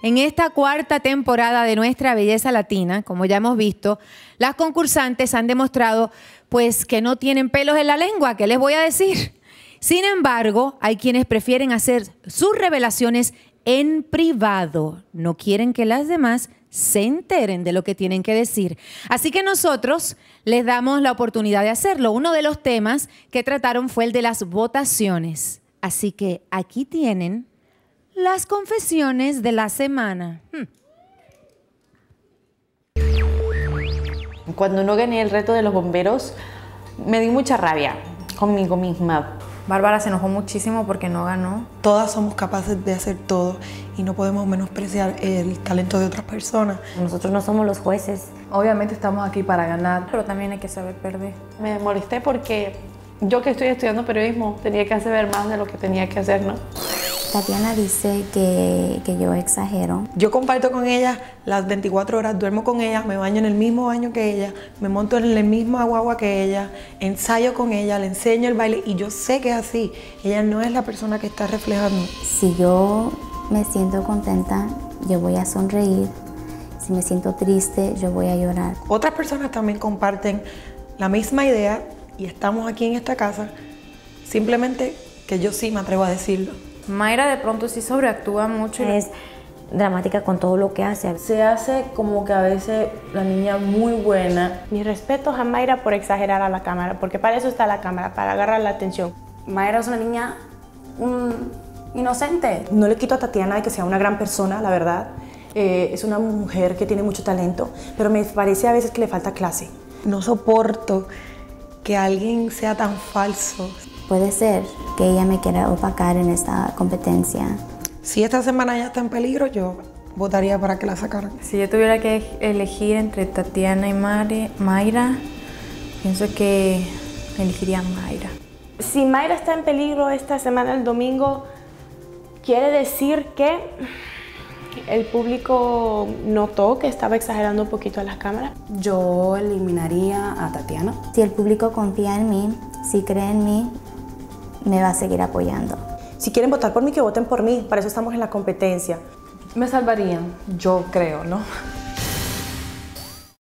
En esta cuarta temporada de Nuestra Belleza Latina, como ya hemos visto, las concursantes han demostrado pues que no tienen pelos en la lengua, ¿qué les voy a decir? Sin embargo, hay quienes prefieren hacer sus revelaciones en privado, no quieren que las demás se enteren de lo que tienen que decir. Así que nosotros les damos la oportunidad de hacerlo. Uno de los temas que trataron fue el de las votaciones. Así que aquí tienen las confesiones de la semana. Hmm. Cuando no gané el reto de los bomberos, me di mucha rabia conmigo misma. Bárbara se enojó muchísimo porque no ganó. Todas somos capaces de hacer todo y no podemos menospreciar el talento de otras personas. Nosotros no somos los jueces. Obviamente estamos aquí para ganar, pero también hay que saber perder. Me molesté porque yo que estoy estudiando periodismo tenía que hacer más de lo que tenía que hacer, ¿no? Tatiana dice que, que, yo exagero. Yo comparto con ella las 24 horas, duermo con ella, me baño en el mismo baño que ella, me monto en el mismo agua que ella, ensayo con ella, le enseño el baile y yo sé que es así. Ella no es la persona que está reflejando. Si yo me siento contenta, yo voy a sonreír. Si me siento triste, yo voy a llorar. Otras personas también comparten la misma idea y estamos aquí en esta casa, simplemente que yo sí me atrevo a decirlo. Mayra de pronto sí sobreactúa mucho. Es dramática con todo lo que hace. Se hace como que a veces la niña muy buena. Mi respeto a Mayra por exagerar a la cámara, porque para eso está la cámara, para agarrar la atención. Mayra es una niña inocente. No le quito a Tatiana de que sea una gran persona, la verdad. Eh, es una mujer que tiene mucho talento, pero me parece a veces que le falta clase. No soporto que alguien sea tan falso. Puede ser que ella me quiera opacar en esta competencia. Si esta semana ya está en peligro, yo votaría para que la sacaran. Si yo tuviera que elegir entre Tatiana y Mayra, pienso que elegiría a Mayra. Si Mayra está en peligro esta semana, el domingo, quiere decir que el público notó que estaba exagerando un poquito a las cámaras. Yo eliminaría a Tatiana. Si el público confía en mí, si cree en mí, me va a seguir apoyando. Si quieren votar por mí, que voten por mí. Para eso estamos en la competencia. Me salvarían, yo creo, ¿no?